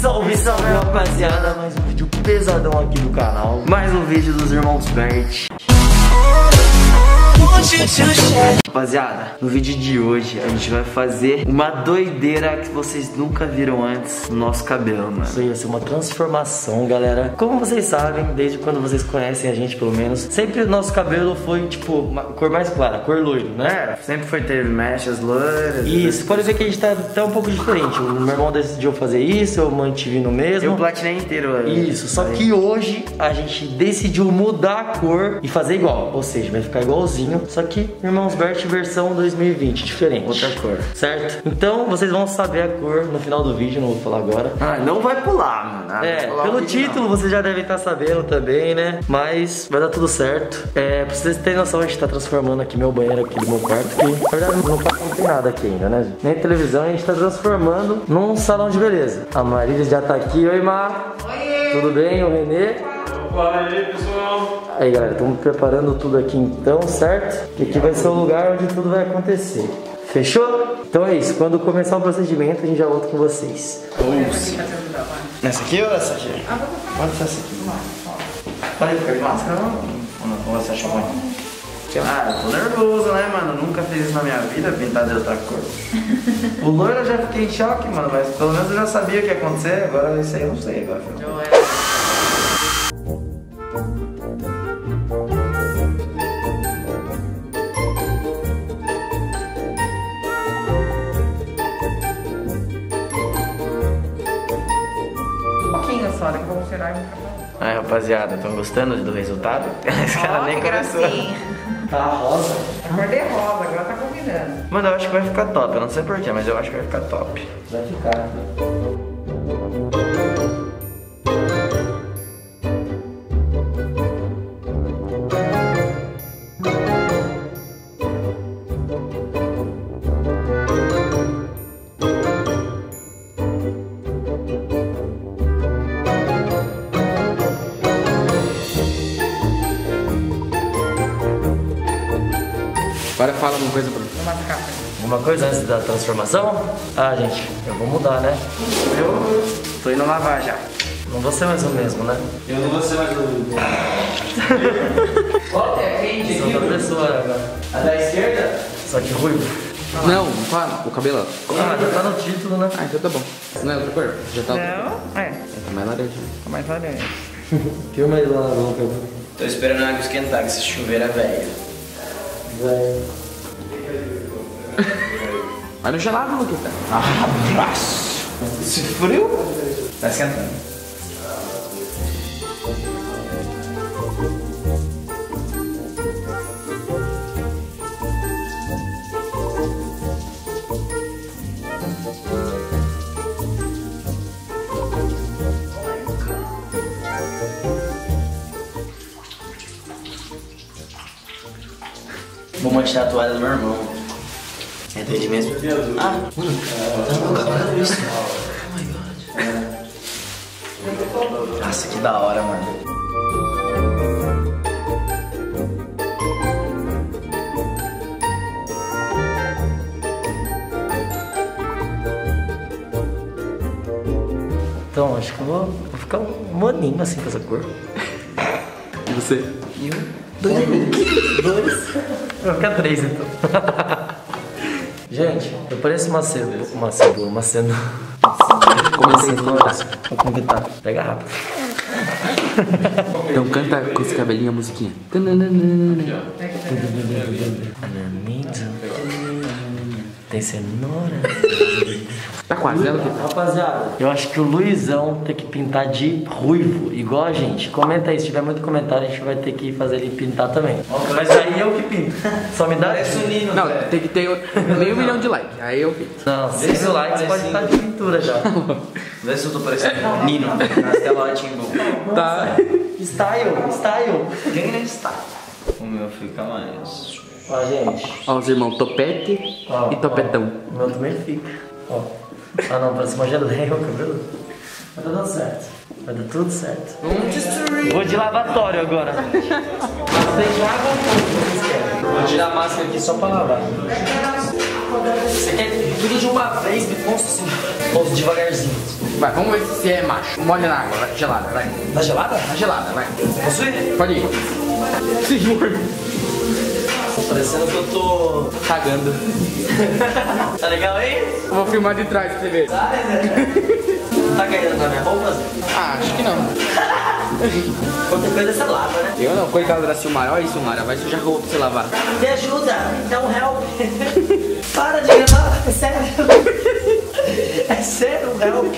Salve, salve rapaziada, mais um vídeo pesadão aqui do canal. Mais um vídeo dos irmãos Bert Rapaziada, no vídeo de hoje a gente vai fazer uma doideira que vocês nunca viram antes no nosso cabelo, mano. Isso aí vai ser uma transformação, galera. Como vocês sabem, desde quando vocês conhecem a gente, pelo menos, sempre o nosso cabelo foi, tipo, uma cor mais clara, cor loiro, né? É, sempre foi ter mechas loiras. Isso, pode ver que a gente tá até um pouco diferente. O meu irmão decidiu fazer isso, eu mantive no mesmo. Eu platinei inteiro. Isso, só que hoje a gente decidiu mudar a cor e fazer igual. Ou seja, vai ficar igualzinho, só que Irmãos Bert versão 2020, diferente. Outra cor. Certo? Então vocês vão saber a cor no final do vídeo, não vou falar agora. Ah, não vai pular, mano. Ah, É, pelo título vocês já devem estar sabendo também, né? Mas vai dar tudo certo. É, pra vocês terem noção, a gente tá transformando aqui meu banheiro aqui do meu quarto, que na verdade não, não tem nada aqui ainda, né? gente? Nem televisão, a gente tá transformando num salão de beleza. A Marília já tá aqui. Oi, Mar. Oi. Tudo bem? O Renê? Fala aí, pessoal. Aí galera, estamos preparando tudo aqui então, certo? Que aqui vai ser o lugar onde tudo vai acontecer. Fechou? Então é isso, quando começar o procedimento a gente já volta com vocês. Essa aqui ou essa aqui? Pode ser essa aqui. Pode ficar de máscara? Ou não? Ou você acha ruim? Ah, eu tô nervoso, né, mano? Nunca fiz isso na minha vida, pintar de outra cor. O loiro eu já fiquei em choque, mano, mas pelo menos eu já sabia o que ia acontecer, agora isso aí eu não sei agora. Pouquinho só, daqui a pouco tirar e Ai, rapaziada, estão gostando do resultado? Esse cara Ó, nem que começou. gracinha. Tá rosa. A cor de rosa, agora tá combinando. Mano, eu acho que vai ficar top, eu não sei porquê, mas eu acho que vai ficar top. Vai ficar. Agora fala uma coisa pra Não vai ficar assim. Alguma coisa antes da transformação? Ah, gente, eu vou mudar, né? Eu tô indo lavar já. Não vou ser mais o mesmo, né? Eu não vou ser mais o. É quente Sou outra pessoa agora. A da esquerda? Só que ruivo. Não, fala, o cabelo. Ah, já tá no título, né? Ah, então tá bom. Não é outra cor? Já tá. Não, é. Tá mais laranja. Fica mais laranja. Filma aí lá na boca. Tô esperando a água esquentar, que esse chuveiro é velho. Vai. No gelado, Luquita. Abraço! Esse frio? Tá esquentando. Vou mostrar a toalha do meu irmão. É dele mesmo? Ah, mano, tá parado isso. Oh my god. Nossa, que da hora, mano. Então, acho que eu vou, vou ficar um moninho assim com essa cor. E você? Dois. Dois. Vou ficar três então. Gente, eu pareço uma cebola. Uma cebola, uma cenoura. Comecei a cenoura. Vou convidar. Pega rápido. Então canta com os cabelinhos a musiquinha. Tem cenoura. Tá quase, né, Luquita? Rapaziada, eu acho que o Luizão tem que pintar de ruivo, igual a gente. Comenta aí, se tiver muito comentário, a gente vai ter que fazer ele pintar também. Mas aí eu que pinto. Só me dá. Parece um Nino, Não, velho. tem que ter meio milhão de likes. Aí eu pinto. Não, 6 mil likes pode estar de pintura já. Vê se eu tô parecendo Nino. Na tela Timbu. Tá. Style, style. Quem nem está? O meu fica mais. Ó, gente. Ó, os irmãos Topete Ó, e Topetão. ó, O meu também fica. Ó. Ah não, parece uma geleia o cabelo. Mas tá dando certo. Vai dar tudo certo. Vou de lavatório agora. Vocês lavam tudo que vocês querem. Vou tirar a máscara aqui só pra lavar. Você quer tudo de uma vez, me consta assim. Ou devagarzinho. Vai, vamos ver se é macho. Molha na água, vai. Gelada, vai. Na gelada? Na gelada, vai. Posso ir? Pode ir. Senhor. Parecendo que eu tô Cagando. Tá legal, hein? Eu vou filmar de trás pra você ver. Tá caindo na minha roupa? Ah, acho que não. Qualquer coisa você lava, né? Eu não, coitada da Silmara. Olha isso, Silmara. Vai sujar roupa pra você lavar. Me ajuda, dá um help. Para de gravar, é sério. É sério, help.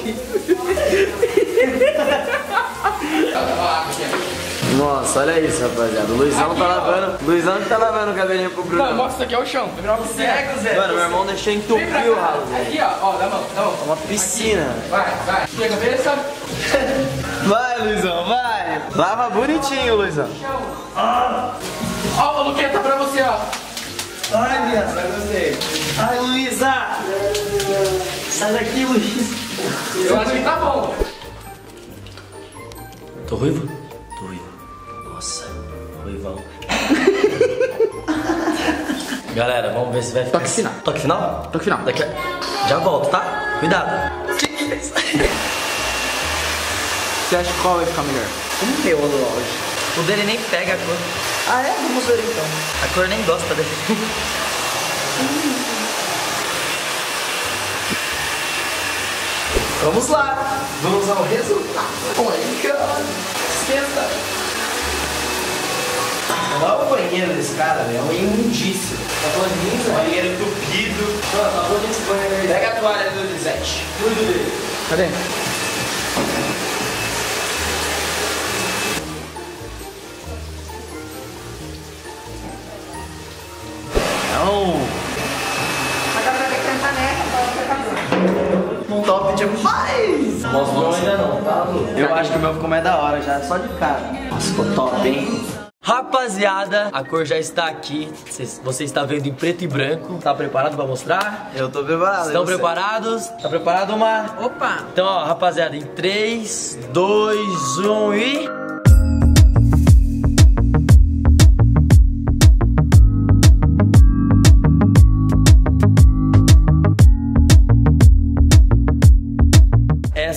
Nossa, olha isso, rapaziada. O Luizão tá lavando. Luizão que tá lavando o cabelinho pro Bruno. Não, mostra isso aqui é o chão. Cego, Zé. Mano, meu irmão deixou entupir o ralo. Aqui, ó. Ó, dá a mão, dá mão. É uma piscina. Vai, vai. Tira a cabeça. Vai, Luizão, vai. Lava bonitinho, Luizão. Ó, o Luqueta pra você, ó. Ai, viado. Ai, Luísa. Sai daqui, Luísa. Eu acho que tá bom. Tô ruivo. Ruivão. Galera, vamos ver se vai ficar. Toque final. Toque final? Toque final. Daqui a... Já volto, tá? Cuidado. Você acha qual vai ficar melhor? O meu, lógico. O dele nem pega a cor. Ah, é? Vamos ver então. A cor nem gosta dele. Vamos lá. Vamos ao resultado. Olha, esquenta. Olha o banheiro desse cara, velho. É uma imundícia. Tá bonito, velho. Banheiro entupido. Tá bonito esse banheiro aí. Pega a toalha do Lisete. Cuido dele. Cadê? Não. Agora vai ter que tentar nessa pra você fazer. Top demais! Nossa, não ainda não, tá? Eu acho que o meu ficou mais da hora já, só de cara. Nossa, ficou top, hein? Rapaziada, a cor já está aqui. Cês- Você está vendo em preto e branco. Tá preparado pra mostrar? Eu tô preparado. Estão preparados? Tá preparado, Mar? Opa! Então, ó, rapaziada, em 3, 2, 1 e.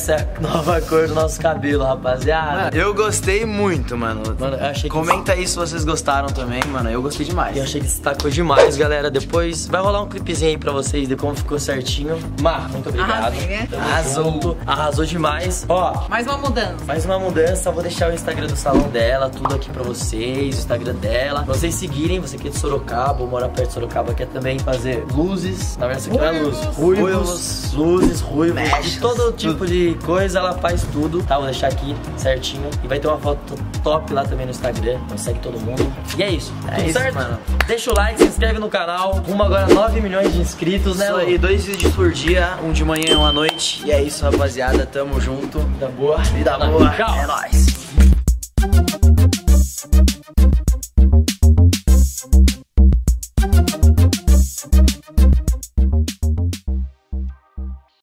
Essa nova cor do nosso cabelo, rapaziada. Eu gostei muito, mano. Mano, eu achei que Comenta aí se vocês gostaram também, mano. Eu gostei demais. Eu achei que destacou demais, galera. Depois vai rolar um clipezinho aí pra vocês de como ficou certinho. Mar, muito obrigado. Arrasei, né? Arrasou, arrasou demais. Ó, Mais uma mudança. mais uma mudança, vou deixar o Instagram do salão dela, tudo aqui pra vocês, o Instagram dela. Pra vocês seguirem, você que é de Sorocaba ou mora perto de Sorocaba, quer também fazer luzes. Na verdade, isso aqui não é luz. Ruivos, Ruivos. luzes, ruivos, de todo tipo de coisa, ela faz tudo. Tá, vou deixar aqui certinho. E vai ter uma foto top lá também no Instagram. Então segue todo mundo. E é isso. É tudo isso, certo? mano. Deixa o like, se inscreve no canal. Rumo agora a 9 milhões de inscritos, né, Isso aí, dois vídeos por dia, um de manhã e um à noite. E é isso, rapaziada. Tamo junto. Vida boa. Vida Tchau. boa. É nóis.